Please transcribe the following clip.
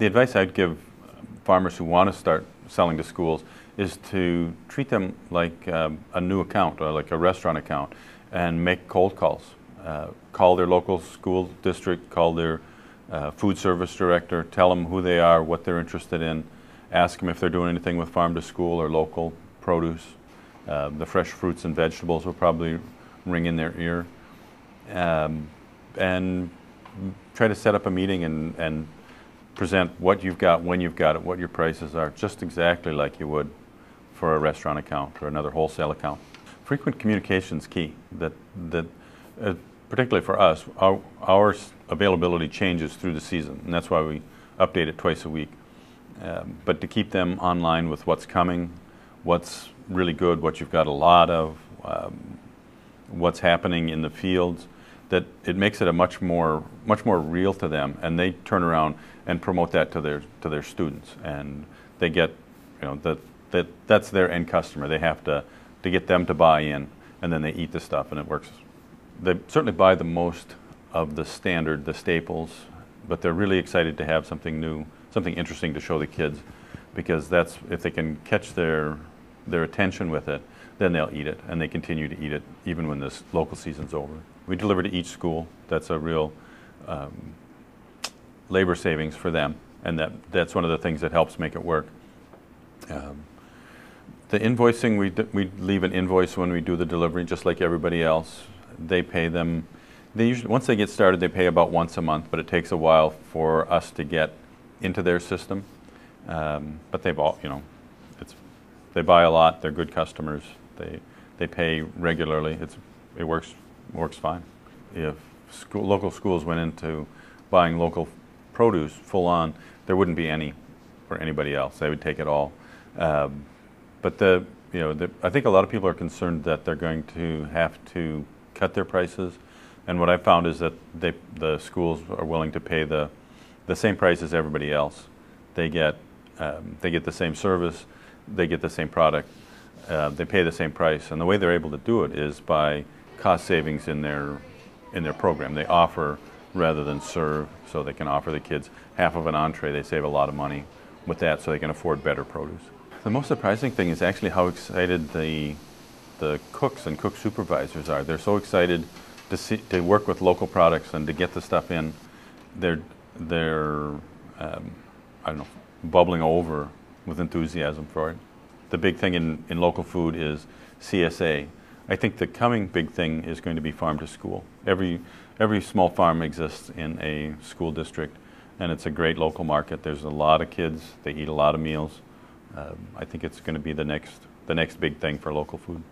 The advice I'd give farmers who want to start selling to schools is to treat them like um, a new account or like a restaurant account and make cold calls. Uh, call their local school district, call their uh, food service director, tell them who they are, what they're interested in, ask them if they're doing anything with farm to school or local produce. Uh, the fresh fruits and vegetables will probably ring in their ear. Um, and try to set up a meeting and, and present what you've got, when you've got it, what your prices are, just exactly like you would for a restaurant account or another wholesale account. Frequent communication is key. That, that uh, particularly for us, our, our availability changes through the season, and that's why we update it twice a week. Um, but to keep them online with what's coming, what's really good, what you've got a lot of, um, what's happening in the fields, that it makes it a much more much more real to them, and they turn around and promote that to their to their students, and they get you know that that that's their end customer. They have to to get them to buy in, and then they eat the stuff, and it works they certainly buy the most of the standard, the staples, but they're really excited to have something new, something interesting to show the kids, because that's if they can catch their their attention with it, then they'll eat it, and they continue to eat it even when this local season's over. We deliver to each school. That's a real um, labor savings for them, and that that's one of the things that helps make it work. Um, the invoicing, we, we leave an invoice when we do the delivery, just like everybody else they pay them. They usually once they get started, they pay about once a month, but it takes a while for us to get into their system. Um, but they've all, you know, it's they buy a lot. They're good customers. They they pay regularly. It's it works works fine. If school, local schools went into buying local produce full on, there wouldn't be any for anybody else. They would take it all. Um, but the you know the, I think a lot of people are concerned that they're going to have to cut their prices. And what I found is that they, the schools are willing to pay the, the same price as everybody else. They get, um, they get the same service, they get the same product, uh, they pay the same price. And the way they're able to do it is by cost savings in their, in their program. They offer rather than serve, so they can offer the kids half of an entree. They save a lot of money with that, so they can afford better produce. The most surprising thing is actually how excited the the cooks and cook supervisors are. They're so excited to see to work with local products and to get the stuff in. They're they're um, I don't know bubbling over with enthusiasm for it. The big thing in, in local food is CSA. I think the coming big thing is going to be farm to school. Every every small farm exists in a school district, and it's a great local market. There's a lot of kids. They eat a lot of meals. Um, I think it's going to be the next the next big thing for local food.